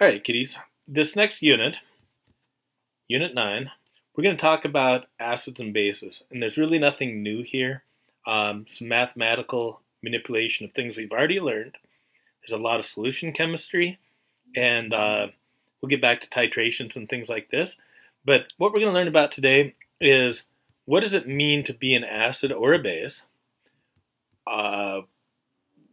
All right, kiddies. This next unit, Unit 9, we're going to talk about acids and bases. And there's really nothing new here. Um, some mathematical manipulation of things we've already learned. There's a lot of solution chemistry, and uh, we'll get back to titrations and things like this. But what we're going to learn about today is what does it mean to be an acid or a base? Uh,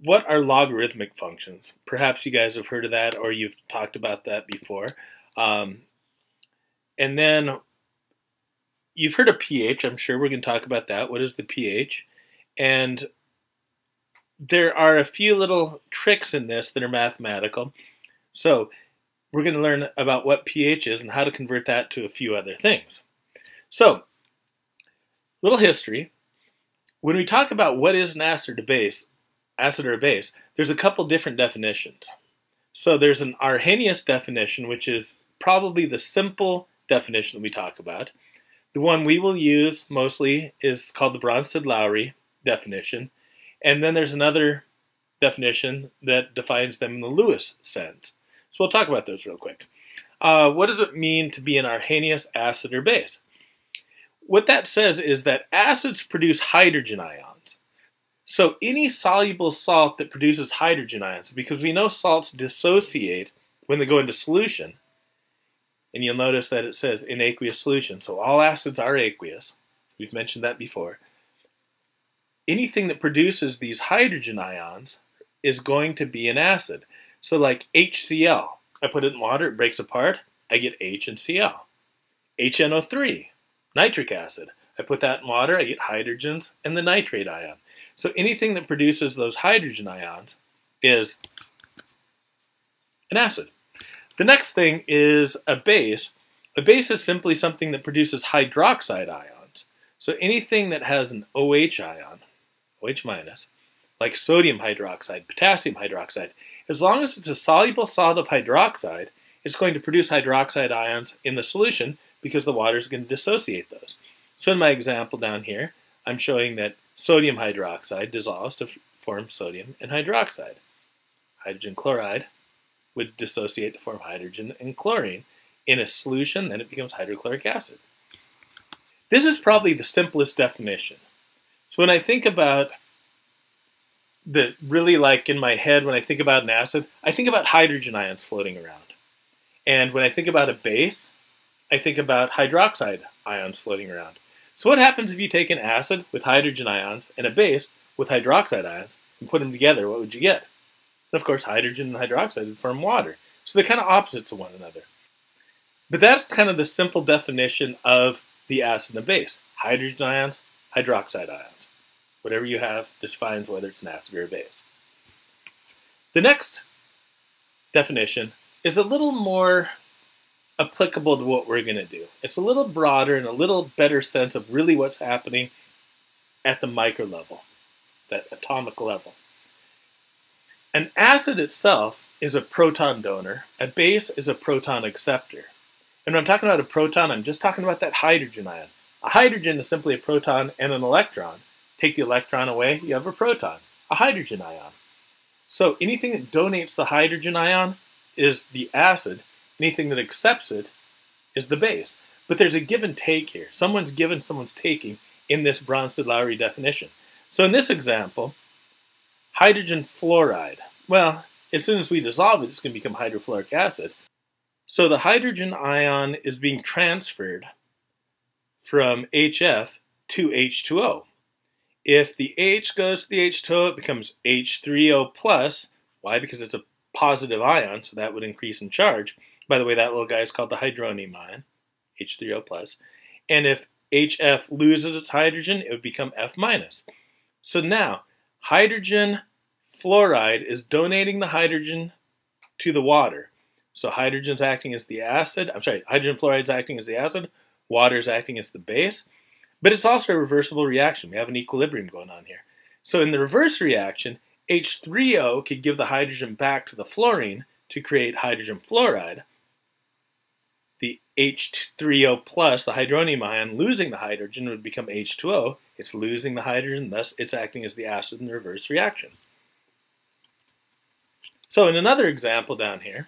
what are logarithmic functions? Perhaps you guys have heard of that or you've talked about that before. Um, and then you've heard of pH. I'm sure we're going to talk about that. What is the pH? And there are a few little tricks in this that are mathematical. So we're going to learn about what pH is and how to convert that to a few other things. So, little history. When we talk about what is an acid or base, acid or base, there's a couple different definitions. So there's an Arrhenius definition, which is probably the simple definition that we talk about. The one we will use mostly is called the Bronsted-Lowry definition. And then there's another definition that defines them in the Lewis sense. So we'll talk about those real quick. Uh, what does it mean to be an Arrhenius acid or base? What that says is that acids produce hydrogen ions. So any soluble salt that produces hydrogen ions, because we know salts dissociate when they go into solution, and you'll notice that it says in aqueous solution. So all acids are aqueous. We've mentioned that before. Anything that produces these hydrogen ions is going to be an acid. So like HCl, I put it in water, it breaks apart, I get H and Cl. HNO3, nitric acid. I put that in water, I get hydrogens and the nitrate ion. So anything that produces those hydrogen ions is an acid. The next thing is a base. A base is simply something that produces hydroxide ions. So anything that has an OH ion, OH minus, like sodium hydroxide, potassium hydroxide, as long as it's a soluble solid of hydroxide, it's going to produce hydroxide ions in the solution because the water is going to dissociate those. So in my example down here, I'm showing that Sodium hydroxide dissolves to form sodium and hydroxide. Hydrogen chloride would dissociate to form hydrogen and chlorine in a solution, then it becomes hydrochloric acid. This is probably the simplest definition. So when I think about the really like in my head, when I think about an acid, I think about hydrogen ions floating around. And when I think about a base, I think about hydroxide ions floating around. So what happens if you take an acid with hydrogen ions and a base with hydroxide ions and put them together? What would you get? And of course, hydrogen and hydroxide would form water. So they're kind of opposites of one another. But that's kind of the simple definition of the acid and the base. Hydrogen ions, hydroxide ions. Whatever you have defines whether it's an acid or a base. The next definition is a little more applicable to what we're going to do. It's a little broader and a little better sense of really what's happening at the micro level, that atomic level. An acid itself is a proton donor. A base is a proton acceptor. And when I'm talking about a proton, I'm just talking about that hydrogen ion. A hydrogen is simply a proton and an electron. Take the electron away, you have a proton, a hydrogen ion. So anything that donates the hydrogen ion is the acid, anything that accepts it is the base. But there's a give and take here. Someone's given, someone's taking in this Bronsted-Lowry definition. So in this example, hydrogen fluoride. Well, as soon as we dissolve it, it's going to become hydrofluoric acid. So the hydrogen ion is being transferred from HF to H2O. If the H goes to the H2O, it becomes H3O plus. Why? Because it's a positive ion, so that would increase in charge. By the way, that little guy is called the hydronium ion, H3O+. plus. And if HF loses its hydrogen, it would become F minus. So now, hydrogen fluoride is donating the hydrogen to the water. So hydrogen's acting as the acid. I'm sorry, hydrogen fluoride is acting as the acid. Water is acting as the base. But it's also a reversible reaction. We have an equilibrium going on here. So in the reverse reaction, H3O could give the hydrogen back to the fluorine to create hydrogen fluoride the H3O plus, the hydronium ion, losing the hydrogen would become H2O. It's losing the hydrogen, thus it's acting as the acid in the reverse reaction. So in another example down here,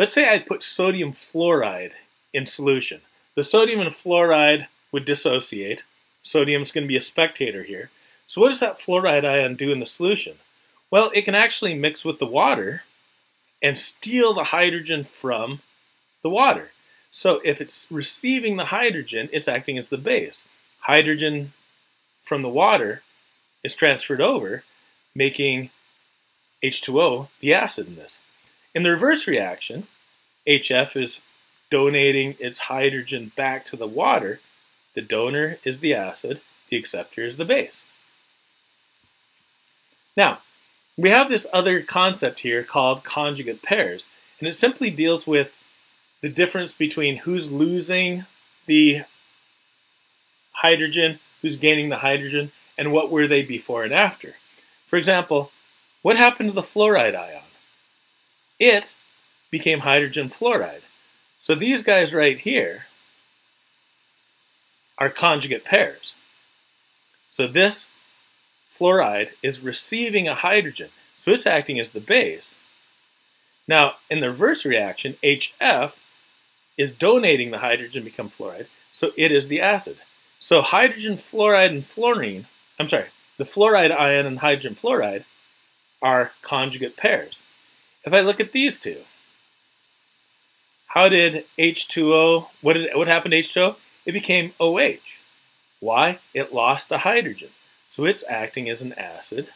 Let's say I put sodium fluoride in solution. The sodium and fluoride would dissociate. Sodium's going to be a spectator here. So what does that fluoride ion do in the solution? Well, it can actually mix with the water and steal the hydrogen from the water. So if it's receiving the hydrogen, it's acting as the base. Hydrogen from the water is transferred over, making H2O the acid in this. In the reverse reaction, HF is donating its hydrogen back to the water. The donor is the acid, the acceptor is the base. Now, we have this other concept here called conjugate pairs, and it simply deals with the difference between who's losing the hydrogen, who's gaining the hydrogen, and what were they before and after. For example, what happened to the fluoride ion? It became hydrogen fluoride. So these guys right here are conjugate pairs. So this fluoride is receiving a hydrogen, so it's acting as the base. Now, in the reverse reaction, HF is donating the hydrogen become fluoride, so it is the acid. So hydrogen fluoride and fluorine, I'm sorry, the fluoride ion and hydrogen fluoride are conjugate pairs. If I look at these two, how did H2O, what, did, what happened to H2O? It became OH. Why? It lost the hydrogen. So it's acting as an acid.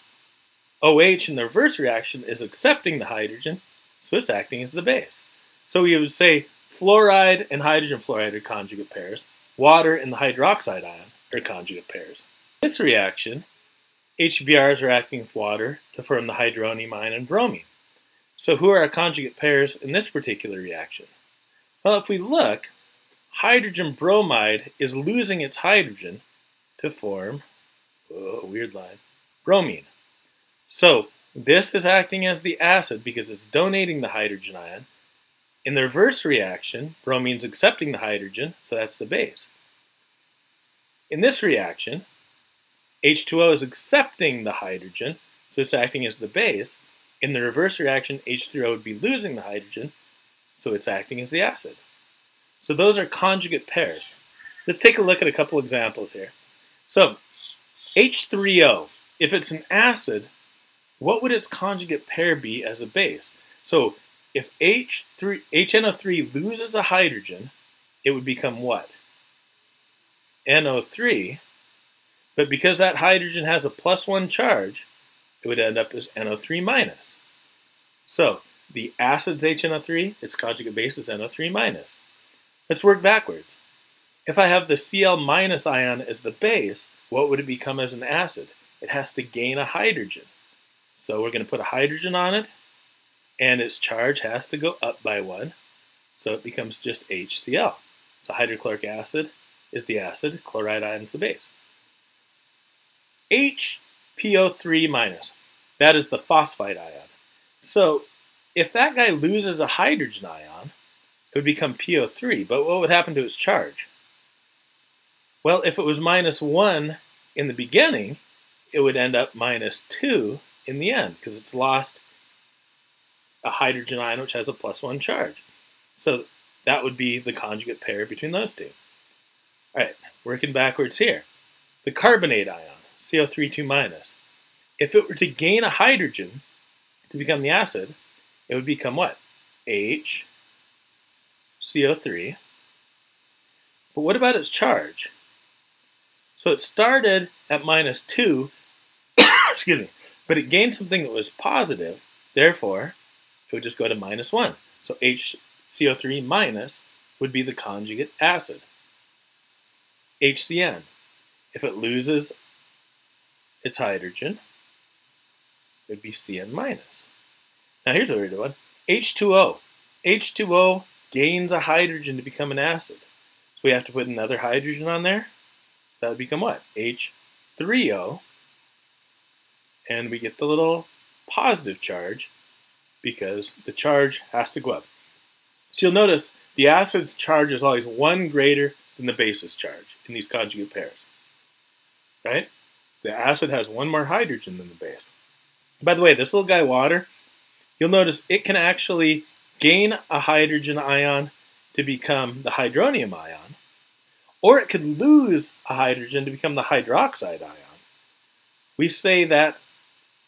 OH in the reverse reaction is accepting the hydrogen, so it's acting as the base. So we would say fluoride and hydrogen fluoride are conjugate pairs. Water and the hydroxide ion are conjugate pairs. This reaction, HBRs are acting with water to form the hydronium ion and bromine. So who are our conjugate pairs in this particular reaction? Well, if we look, hydrogen bromide is losing its hydrogen to form Oh, weird line. Bromine. So this is acting as the acid because it's donating the hydrogen ion. In the reverse reaction, bromine's accepting the hydrogen, so that's the base. In this reaction, H2O is accepting the hydrogen, so it's acting as the base. In the reverse reaction, H3O would be losing the hydrogen, so it's acting as the acid. So those are conjugate pairs. Let's take a look at a couple examples here. So H3O, if it's an acid, what would its conjugate pair be as a base? So if H3, HNO3 loses a hydrogen, it would become what? NO3. But because that hydrogen has a plus one charge, it would end up as NO3 minus. So the acid's HNO3, its conjugate base is NO3 minus. Let's work backwards. If I have the Cl minus ion as the base, what would it become as an acid? It has to gain a hydrogen. So we're going to put a hydrogen on it, and its charge has to go up by one, so it becomes just HCl. So hydrochloric acid is the acid, chloride ion is the base. HPO3 minus, that is the phosphide ion. So if that guy loses a hydrogen ion, it would become PO3, but what would happen to its charge? Well, if it was minus 1 in the beginning, it would end up minus 2 in the end because it's lost a hydrogen ion which has a plus 1 charge. So that would be the conjugate pair between those two. All right, working backwards here. The carbonate ion, CO3 minus. If it were to gain a hydrogen to become the acid, it would become what? H, CO3. But what about its charge? So it started at minus 2, excuse me, but it gained something that was positive, therefore it would just go to minus 1. So HCO3 minus would be the conjugate acid. HCN, if it loses its hydrogen, it would be CN minus. Now here's a weird one. H2O. H2O gains a hydrogen to become an acid. So we have to put another hydrogen on there that would become what? H3O. And we get the little positive charge because the charge has to go up. So you'll notice the acid's charge is always one greater than the base's charge in these conjugate pairs. Right? The acid has one more hydrogen than the base. By the way, this little guy water, you'll notice it can actually gain a hydrogen ion to become the hydronium ion, or it could lose a hydrogen to become the hydroxide ion. We say that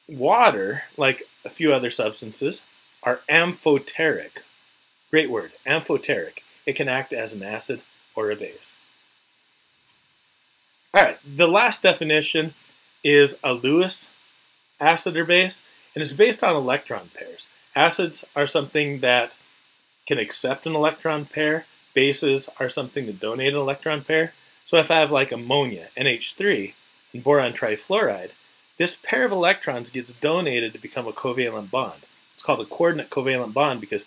water, like a few other substances, are amphoteric. Great word, amphoteric. It can act as an acid or a base. All right, the last definition is a Lewis acid or base, and it's based on electron pairs. Acids are something that can accept an electron pair. Bases are something that donate an electron pair. So if I have like ammonia, NH3, and boron trifluoride, this pair of electrons gets donated to become a covalent bond. It's called a coordinate covalent bond because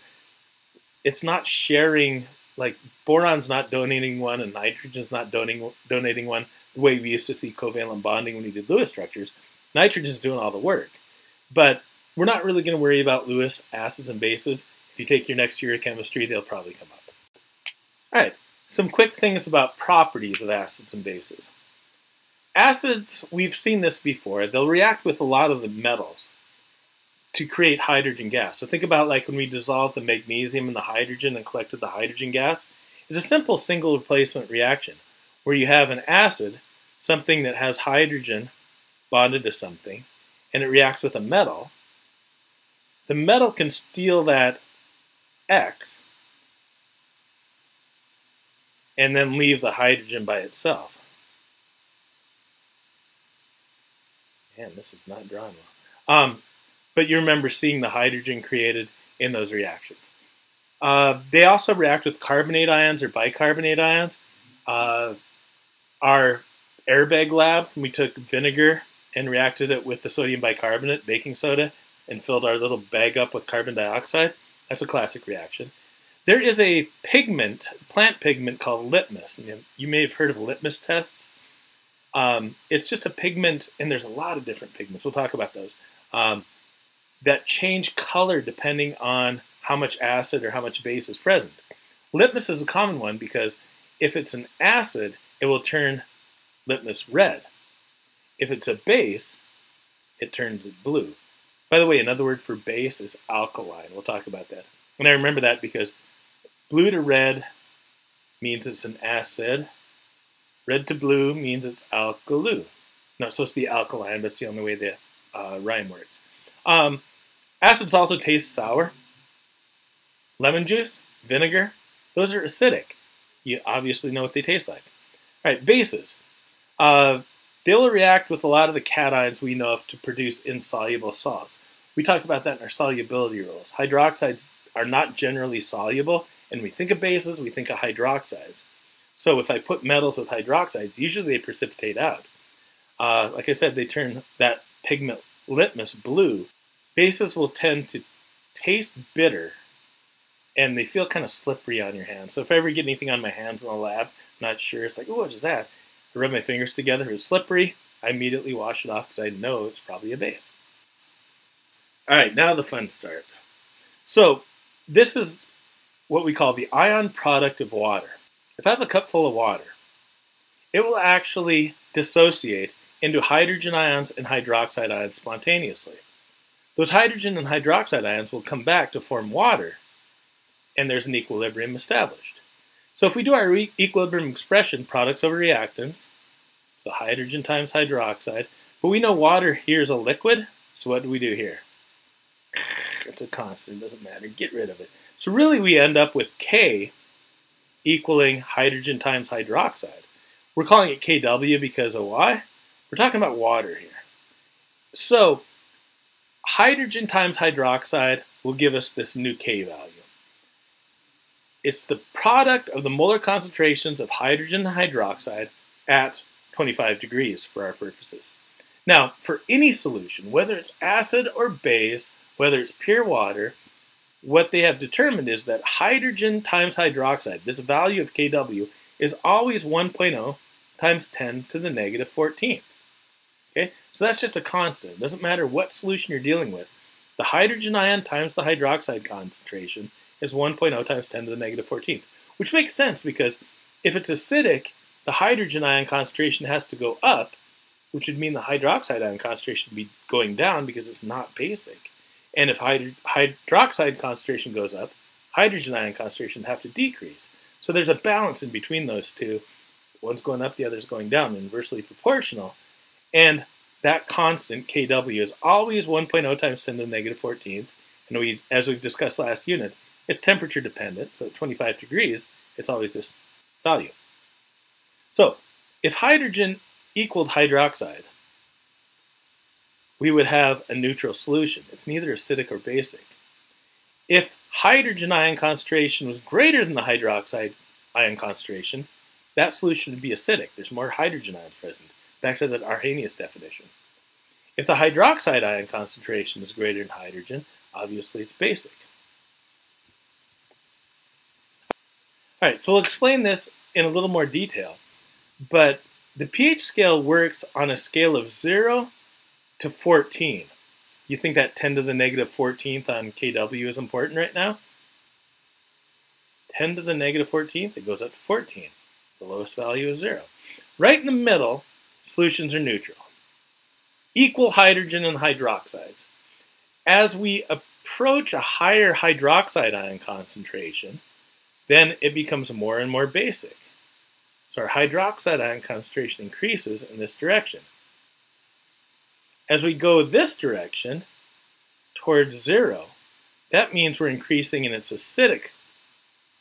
it's not sharing, like boron's not donating one and nitrogen's not donating, donating one the way we used to see covalent bonding when we did Lewis structures. Nitrogen's doing all the work. But we're not really going to worry about Lewis acids and bases. If you take your next year of chemistry, they'll probably come up. All right, some quick things about properties of acids and bases. Acids, we've seen this before, they'll react with a lot of the metals to create hydrogen gas. So think about like when we dissolved the magnesium and the hydrogen and collected the hydrogen gas. It's a simple single replacement reaction where you have an acid, something that has hydrogen bonded to something, and it reacts with a metal. The metal can steal that X and then leave the hydrogen by itself. Man, this is not drawn well. Um, but you remember seeing the hydrogen created in those reactions. Uh, they also react with carbonate ions or bicarbonate ions. Uh, our airbag lab, we took vinegar and reacted it with the sodium bicarbonate, baking soda, and filled our little bag up with carbon dioxide. That's a classic reaction. There is a pigment, plant pigment called litmus. You may have heard of litmus tests. Um, it's just a pigment, and there's a lot of different pigments. We'll talk about those. Um, that change color depending on how much acid or how much base is present. Litmus is a common one because if it's an acid, it will turn litmus red. If it's a base, it turns it blue. By the way, another word for base is alkaline. We'll talk about that. And I remember that because blue to red means it's an acid. Red to blue means it's alkalu. Not supposed to be alkaline, but it's the only way the uh, rhyme works. Um, acids also taste sour. Lemon juice, vinegar, those are acidic. You obviously know what they taste like. All right, bases. Uh, they'll react with a lot of the cations we know of to produce insoluble salts. We talked about that in our solubility rules. Hydroxides are not generally soluble, and we think of bases, we think of hydroxides. So if I put metals with hydroxides, usually they precipitate out. Uh, like I said, they turn that pigment litmus blue. Bases will tend to taste bitter, and they feel kind of slippery on your hands. So if I ever get anything on my hands in the lab, I'm not sure, it's like, oh, what is that? I rub my fingers together, it's slippery. I immediately wash it off because I know it's probably a base. All right, now the fun starts. So this is what we call the ion product of water. If I have a cup full of water, it will actually dissociate into hydrogen ions and hydroxide ions spontaneously. Those hydrogen and hydroxide ions will come back to form water, and there's an equilibrium established. So if we do our equilibrium expression, products over reactants, so hydrogen times hydroxide, but we know water here is a liquid, so what do we do here? It's a constant, doesn't matter, get rid of it. So really we end up with K equaling hydrogen times hydroxide. We're calling it KW because of why? We're talking about water here. So hydrogen times hydroxide will give us this new K value. It's the product of the molar concentrations of hydrogen and hydroxide at 25 degrees for our purposes. Now, for any solution, whether it's acid or base, whether it's pure water, what they have determined is that hydrogen times hydroxide, this value of Kw, is always 1.0 times 10 to the negative 14th. Okay, so that's just a constant. It doesn't matter what solution you're dealing with. The hydrogen ion times the hydroxide concentration is 1.0 times 10 to the negative 14th, which makes sense because if it's acidic, the hydrogen ion concentration has to go up, which would mean the hydroxide ion concentration would be going down because it's not basic. And if hydroxide concentration goes up, hydrogen ion concentration have to decrease. So there's a balance in between those two. One's going up, the other's going down, inversely proportional. And that constant, Kw, is always 1.0 times 10 to the negative 14th. And we, as we've discussed last unit, it's temperature dependent. So at 25 degrees, it's always this value. So if hydrogen equaled hydroxide, we would have a neutral solution. It's neither acidic or basic. If hydrogen ion concentration was greater than the hydroxide ion concentration, that solution would be acidic. There's more hydrogen ions present. Back to that Arrhenius definition. If the hydroxide ion concentration is greater than hydrogen, obviously it's basic. All right, so we'll explain this in a little more detail. But the pH scale works on a scale of 0 to 14. You think that 10 to the negative 14th on kW is important right now? 10 to the negative 14th, it goes up to 14. The lowest value is 0. Right in the middle, solutions are neutral. Equal hydrogen and hydroxides. As we approach a higher hydroxide ion concentration, then it becomes more and more basic. So our hydroxide ion concentration increases in this direction. As we go this direction, towards zero, that means we're increasing in its acidic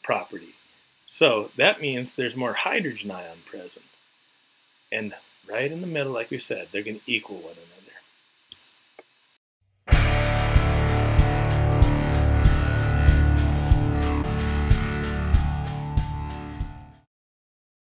property. So that means there's more hydrogen ion present. And right in the middle, like we said, they're going to equal one another.